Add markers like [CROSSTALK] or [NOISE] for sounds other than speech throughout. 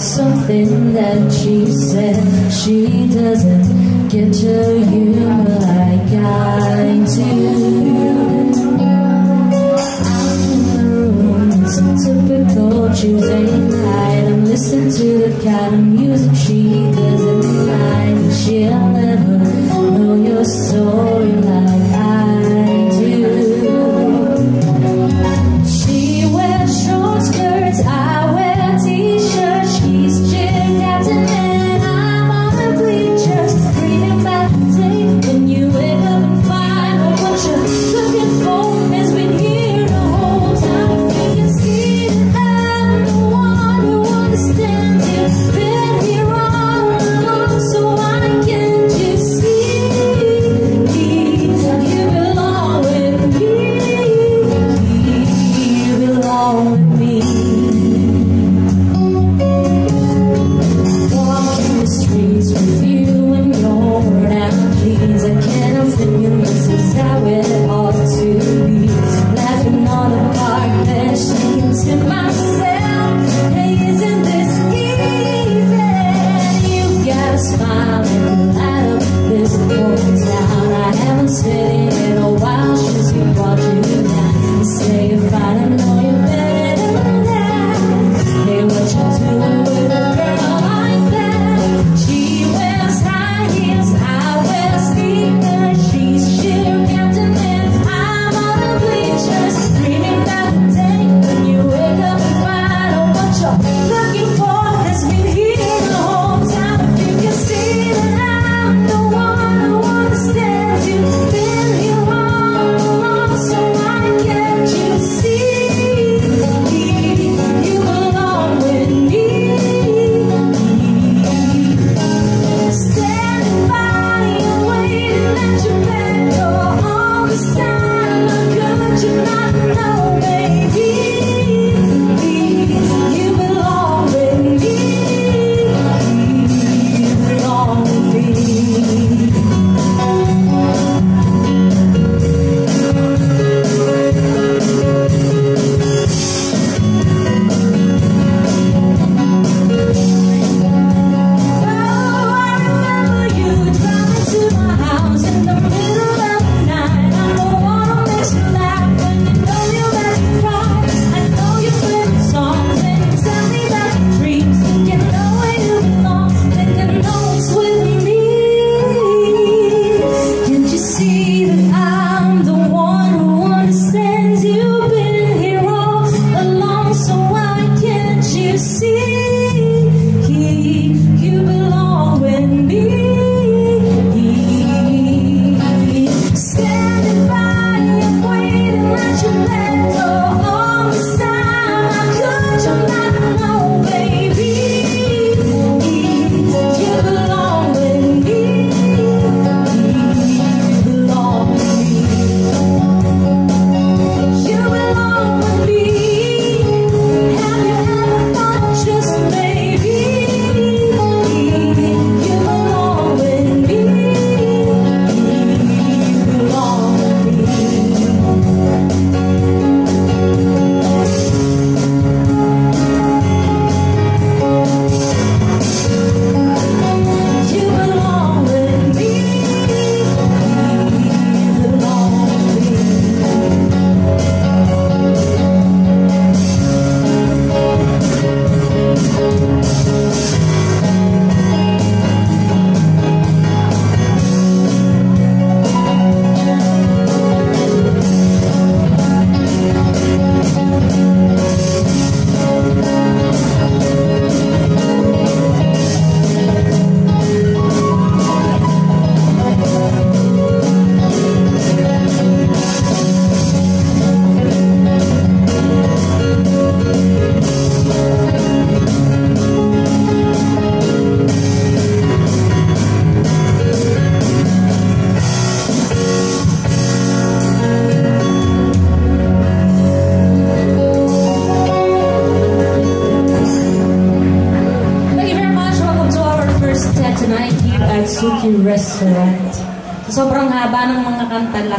something that she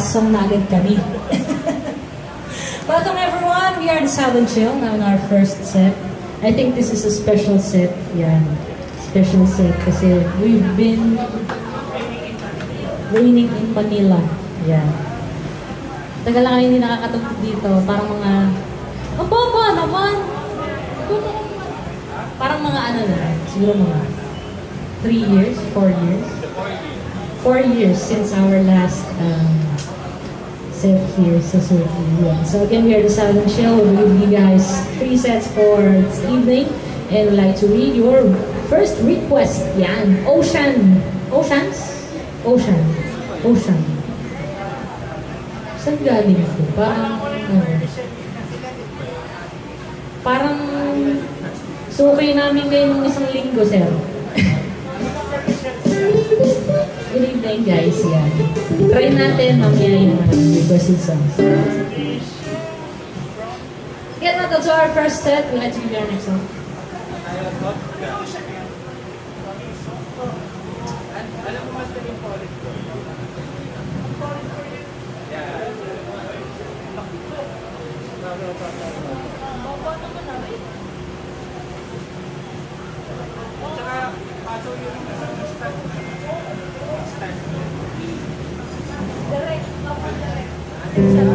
Sa sobrang haba ng mga kanta, lasong na agad kami. [LAUGHS] Welcome everyone. we are the Southern Chill now in our first set. I think this is a special set. Yan. Special set kasi we've been raining in Manila. Yan. Tagal lang hindi nakakatugtog dito. Parang mga, ang baba naman! Parang mga ano na, siguro mga three years, four years. Four years since our last um, set here sa Sophie. So again, we are the Southern Chill. We'll give you guys three sets for this evening. And we'd like to read your first request. Yan. Ocean. Oceans? Ocean. Ocean. Saan galing ito? Parang, ano? Parang, sukay namin ngayong isang linggo, sir. natin guys, yan. Try natin mamaya yung requested songs. Get na to, so our first set, we'll let you hear next song. Alam mo mas yung foreign ko. Ang foreign ko yun. Yeah. Boboto ko na rin. Tsaka, paso. Direct, direct.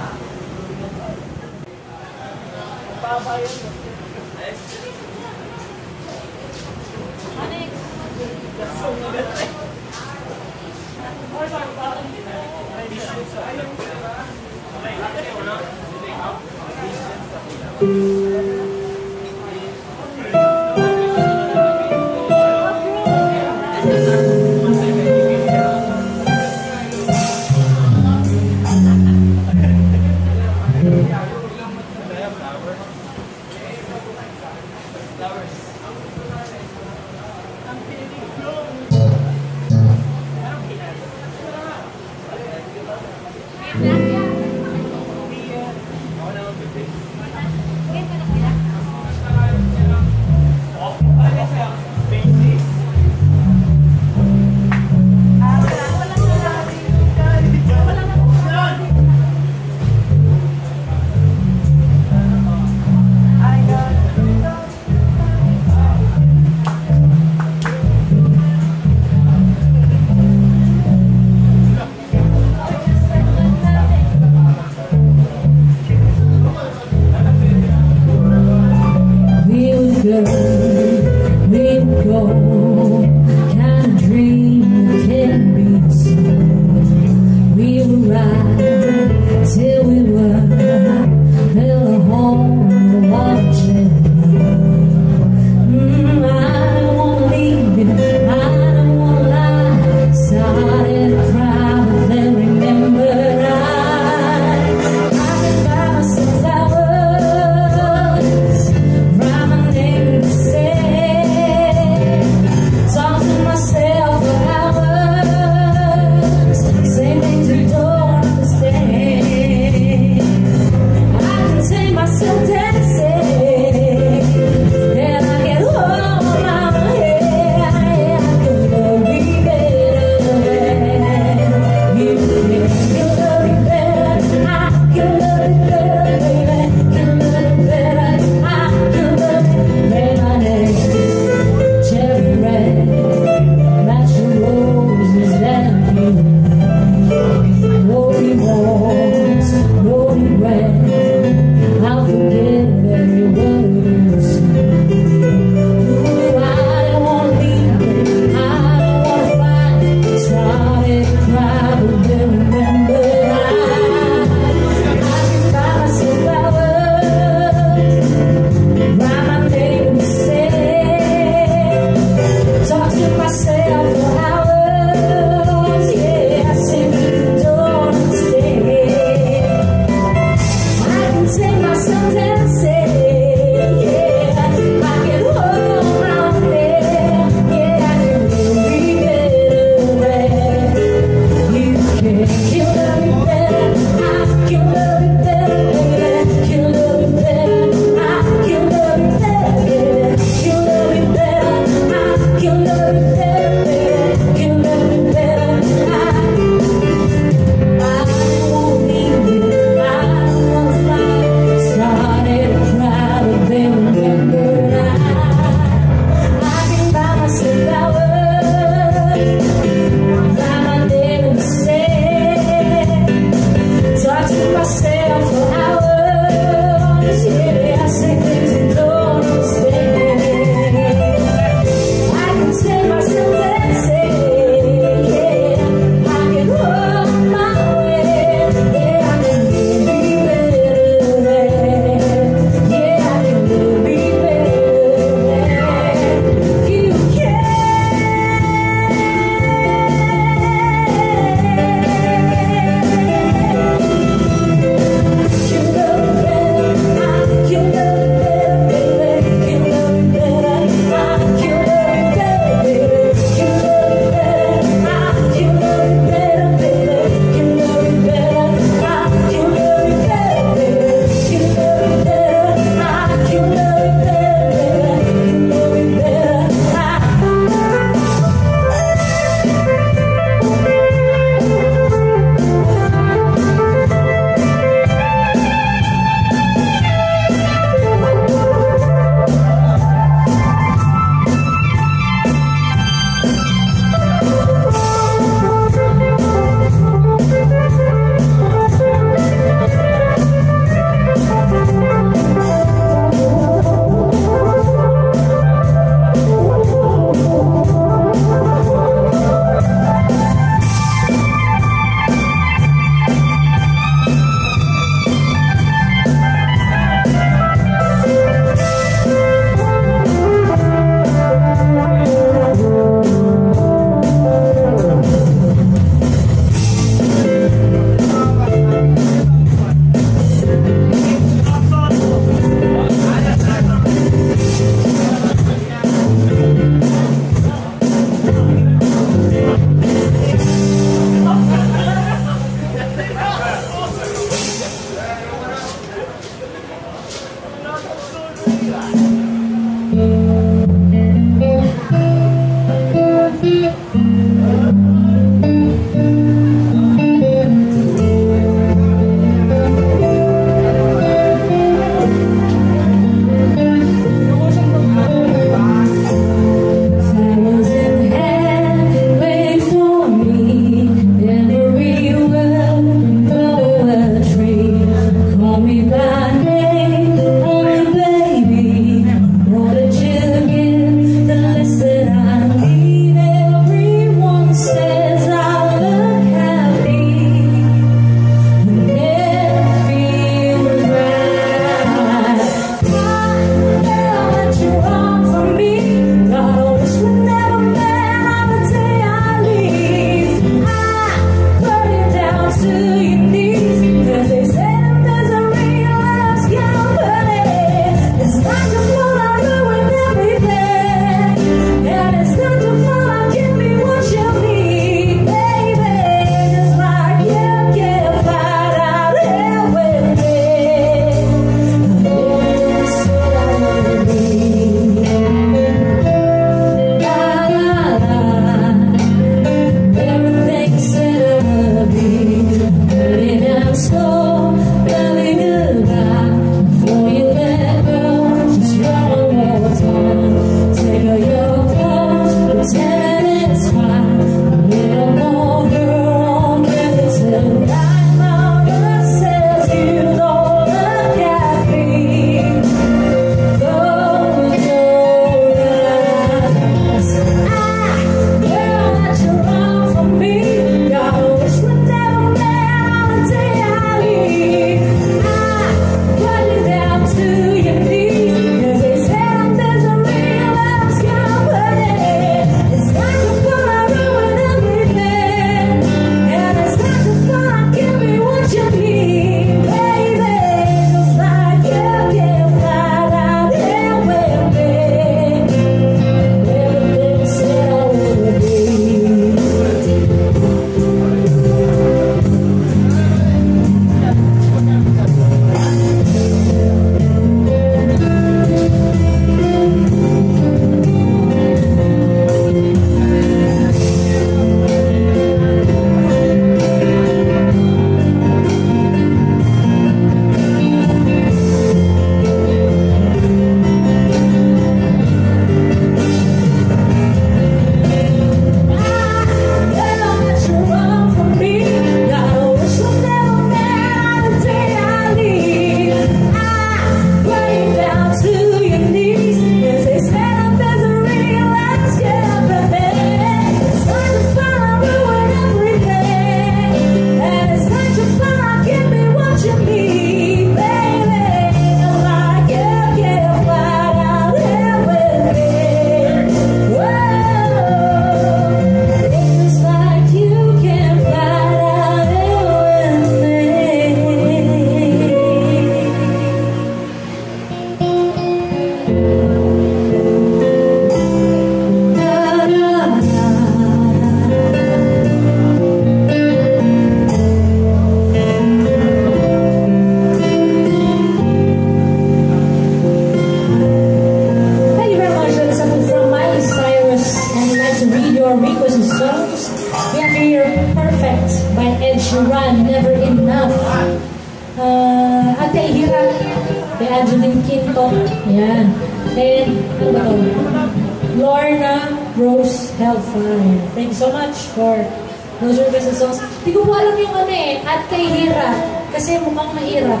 Kasi mukhang mahirap.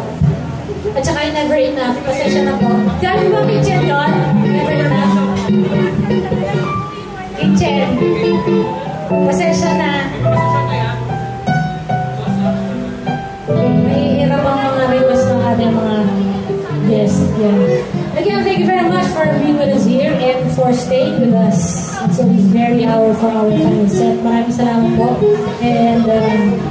At saka Never Enough, pasensya na po. Galing ba kitchen yun? Never Enough? Kitchen. Pasensya na. Mahihirap ang mga request ng ating mga guests. Yeah. Again, thank you very much for being with us here and for staying with us until this very hour for our final set. Maraming salamat po. And um,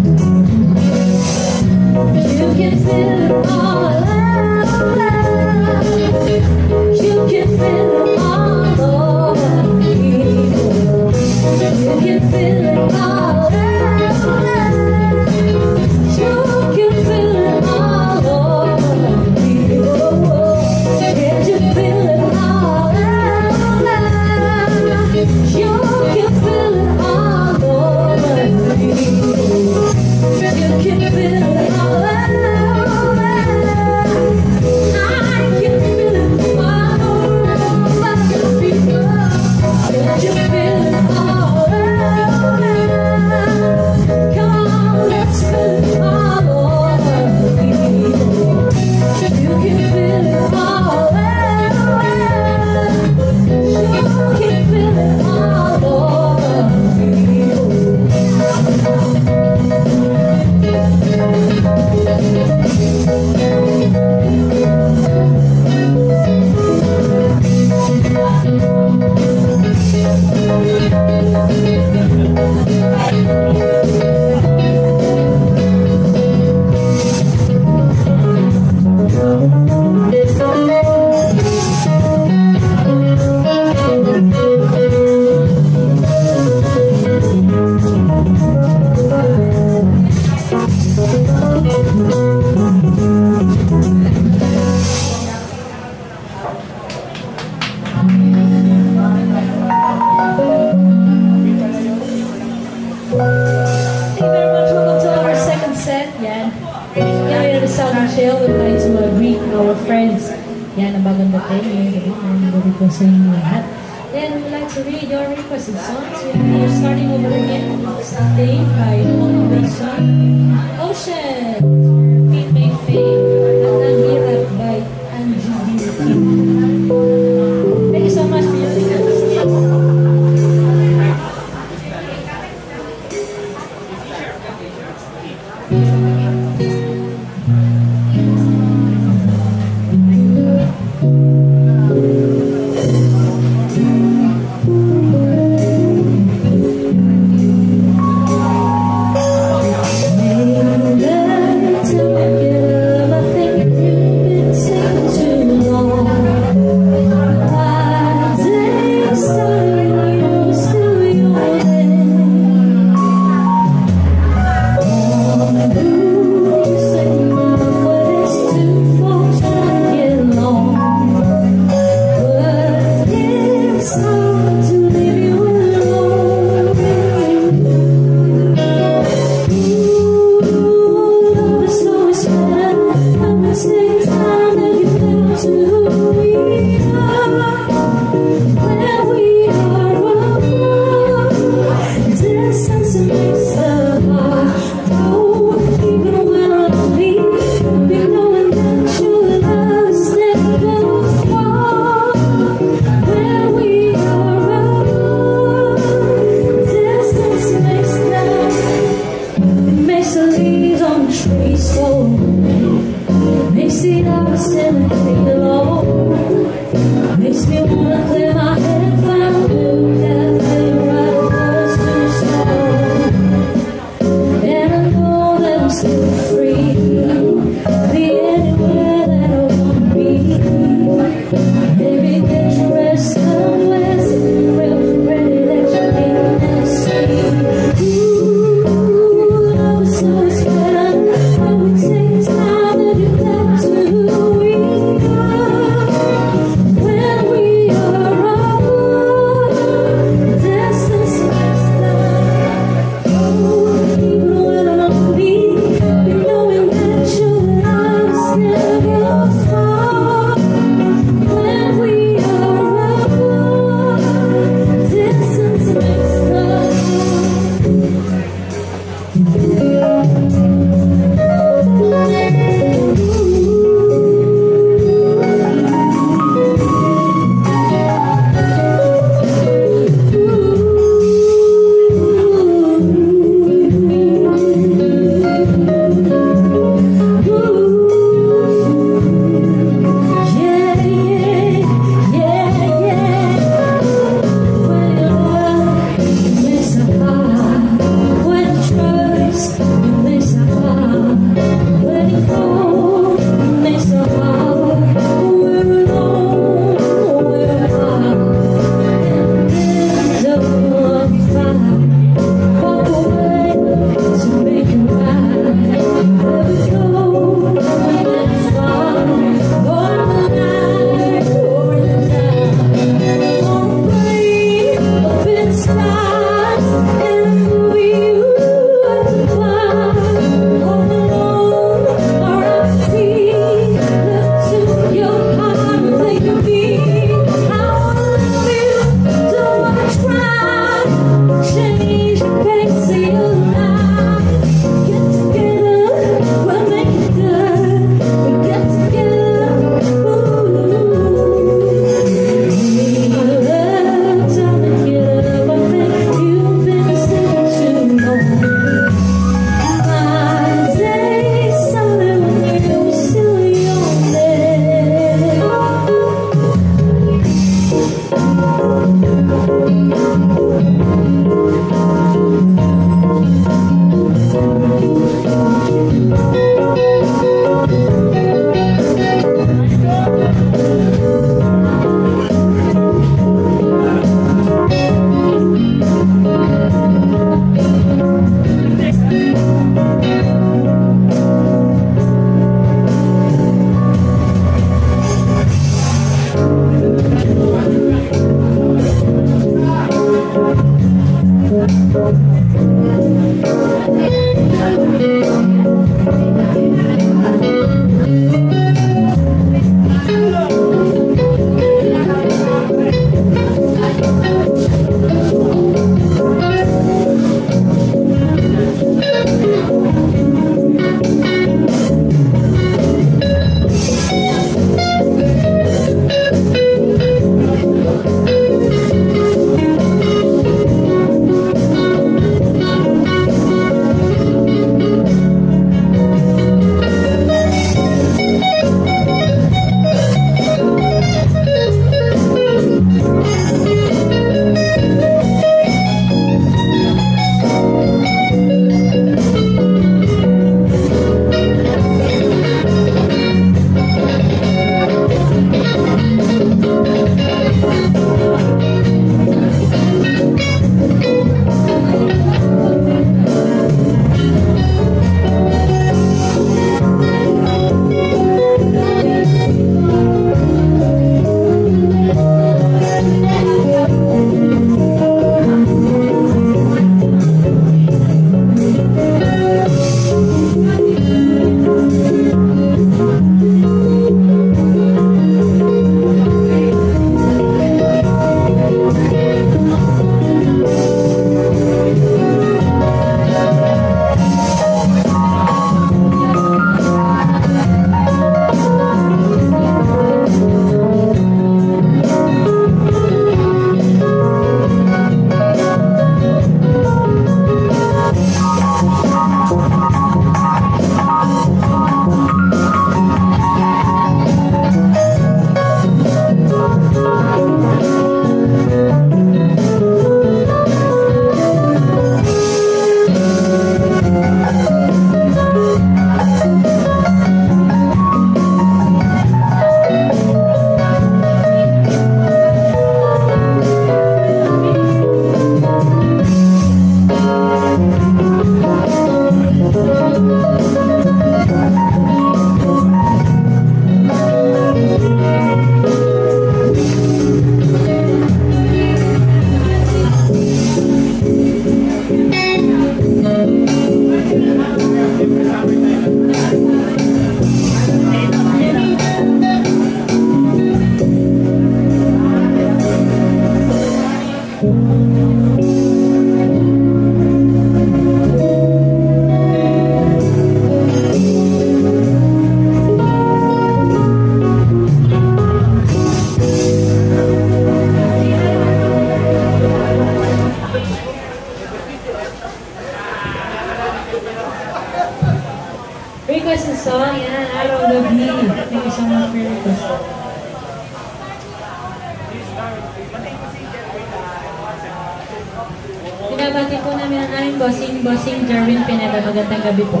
Marvin Pineda. Magandang gabi po.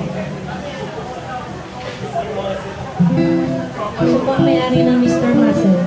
Ako po may-ari ng Mr. Muscle.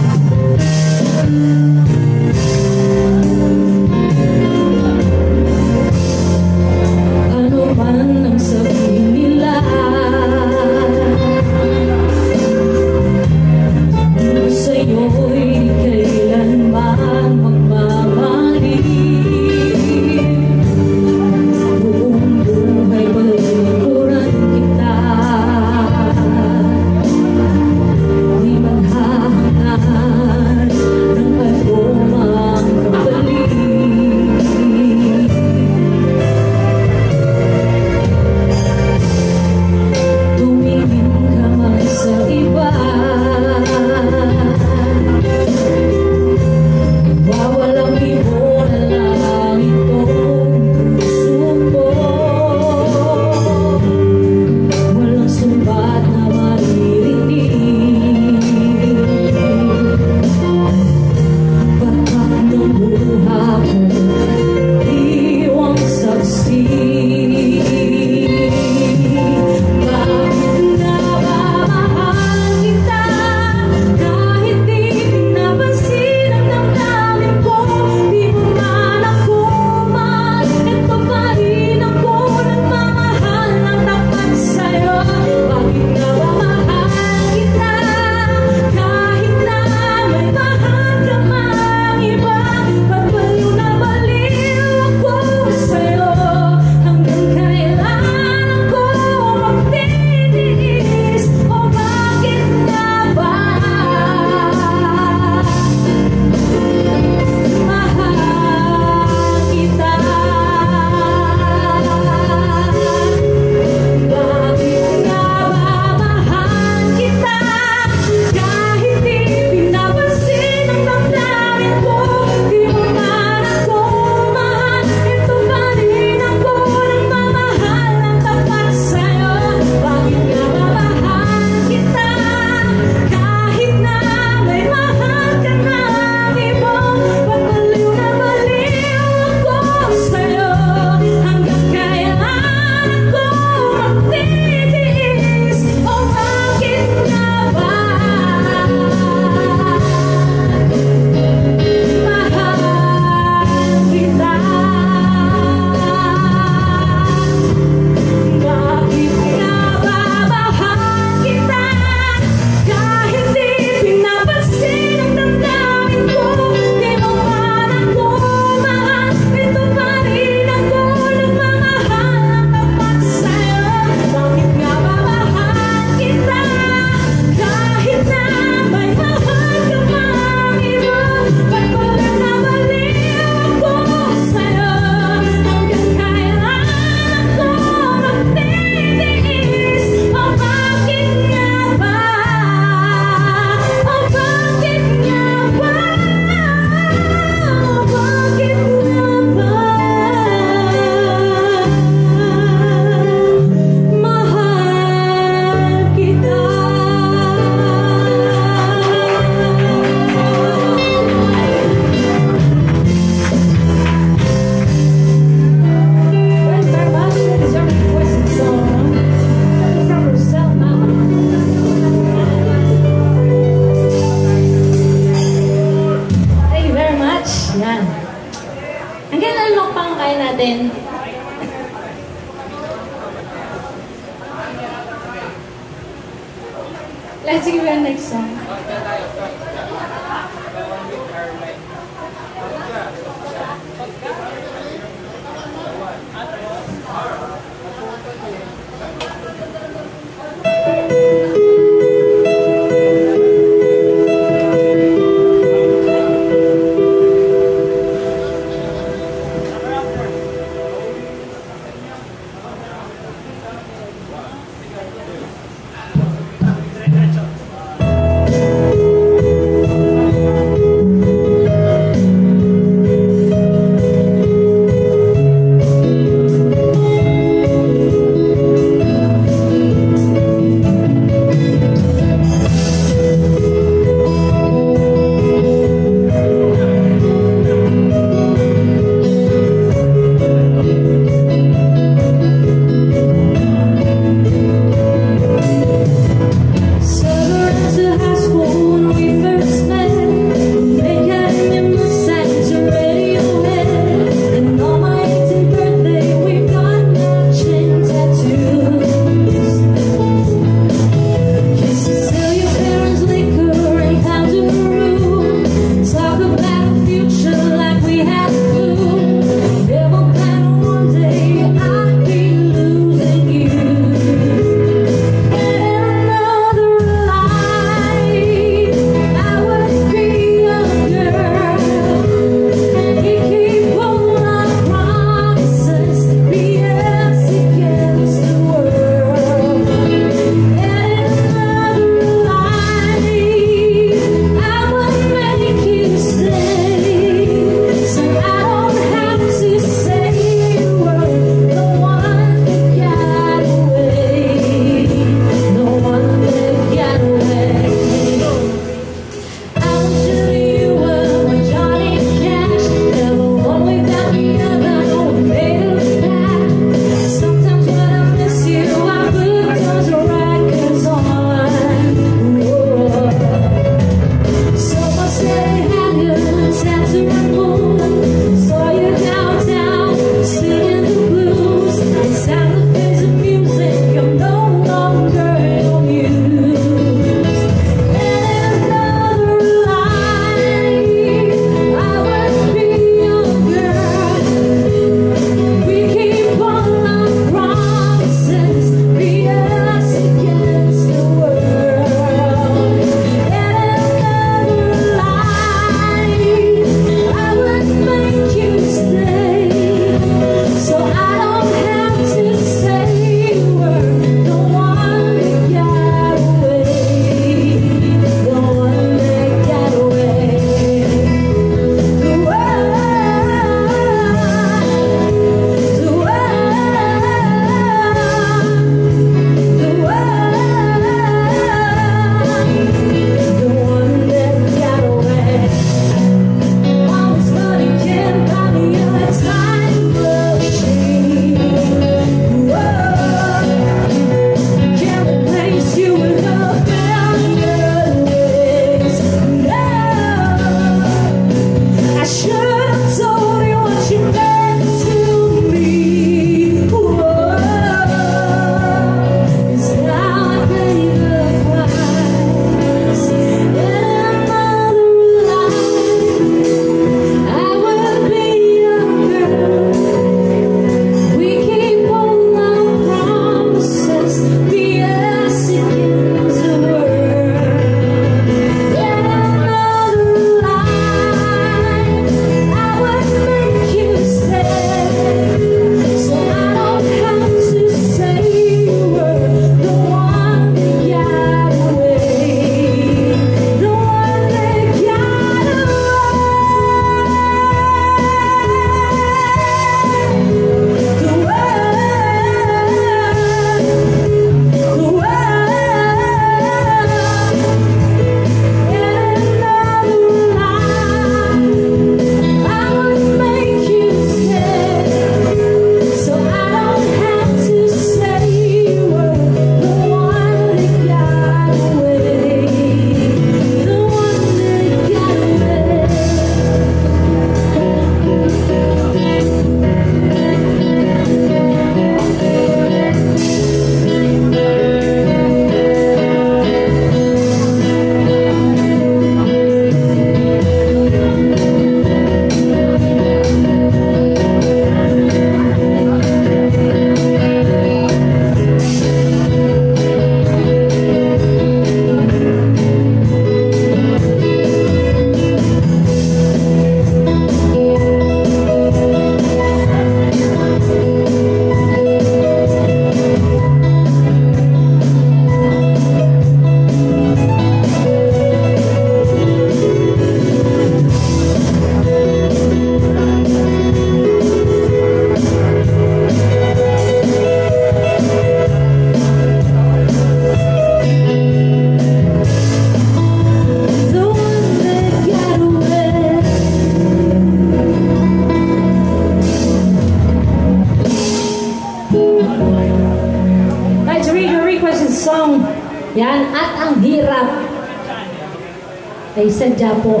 Sadya po.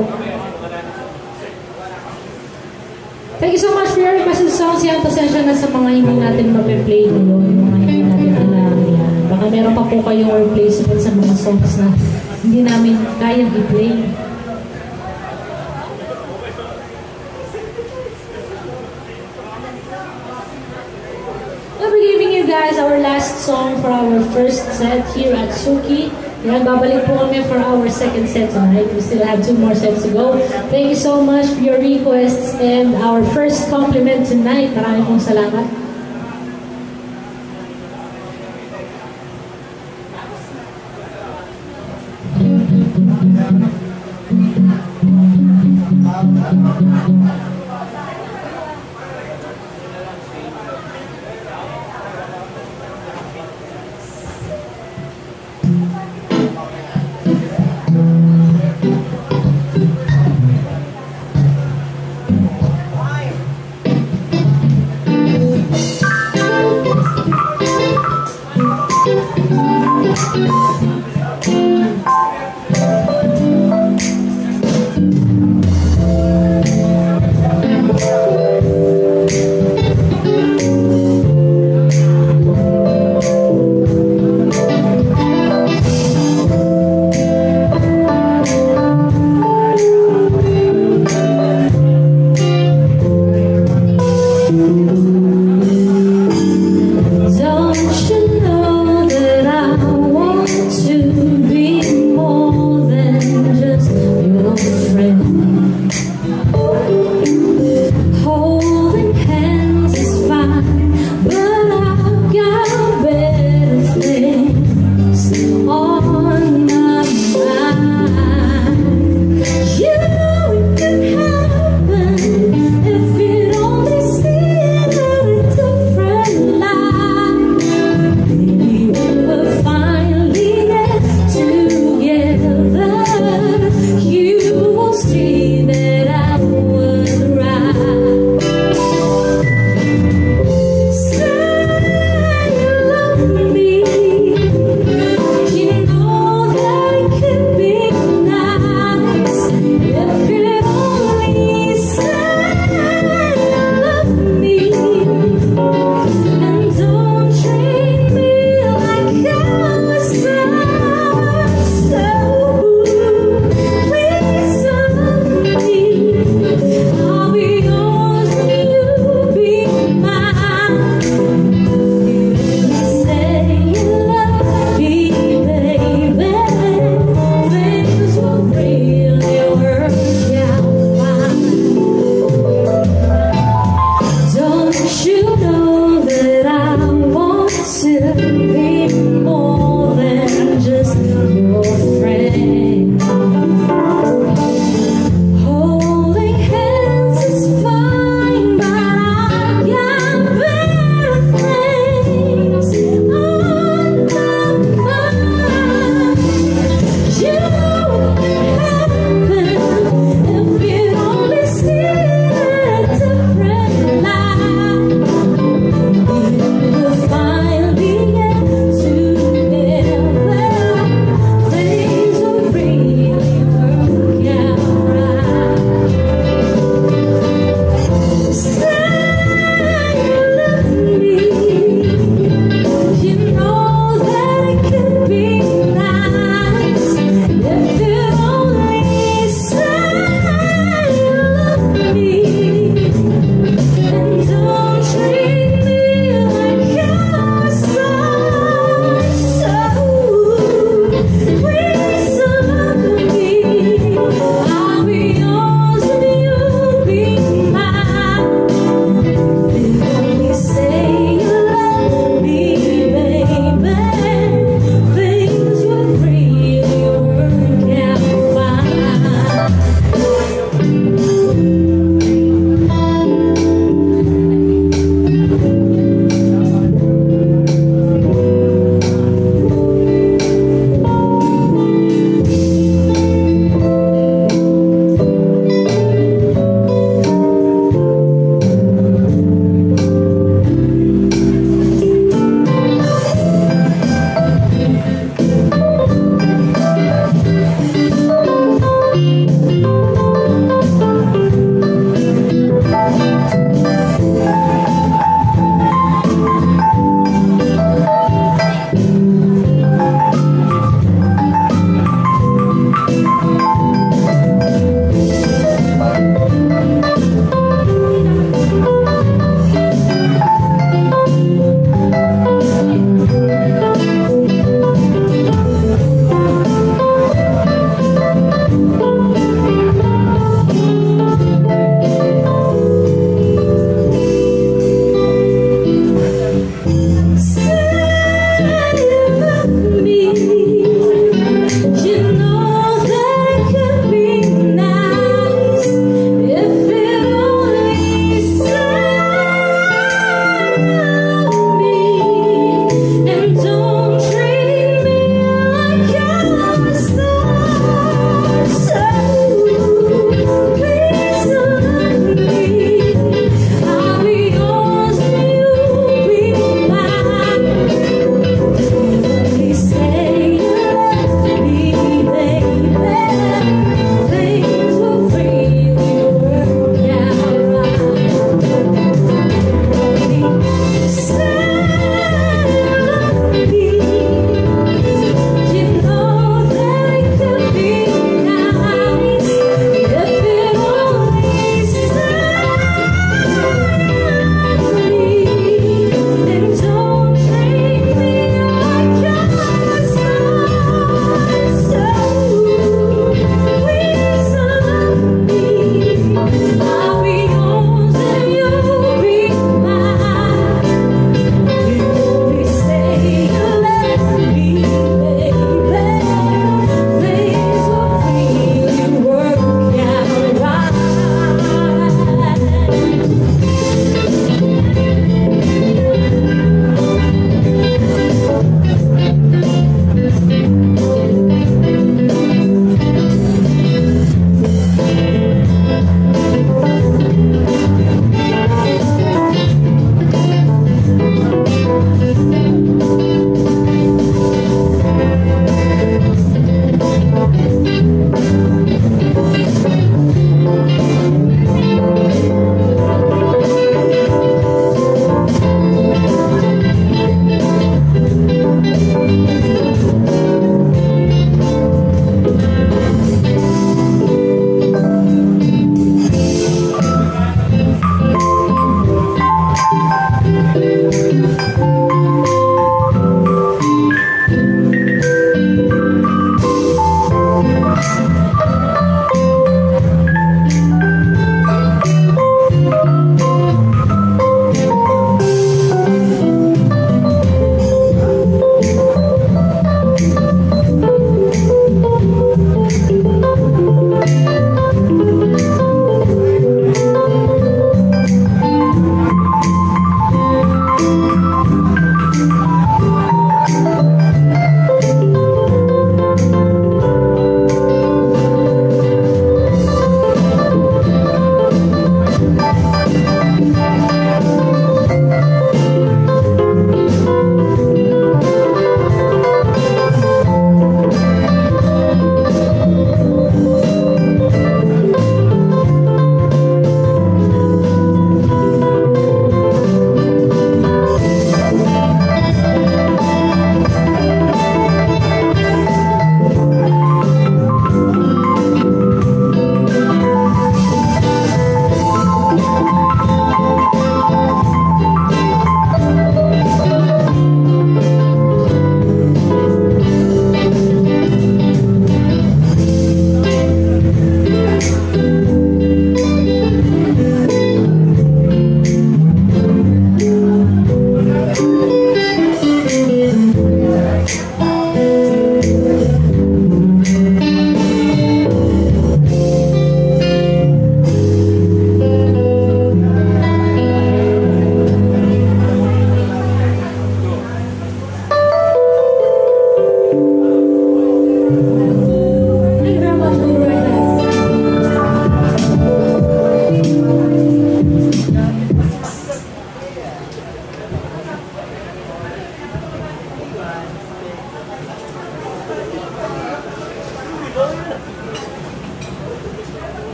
Thank you so much for your requested songs. Yan, pasensya na sa mga hindi natin mape-play ngayon, mga hindi natin alam. Yan. Baka meron pa po kayong replacement sa mga songs na hindi namin kayang i-play. We'll be giving you guys our last song for our first set here at Suki. Yan, babalik po kami for our second set tonight. We still have two more sets to go. Thank you so much for your requests and our first compliment tonight. Maraming pong salamat.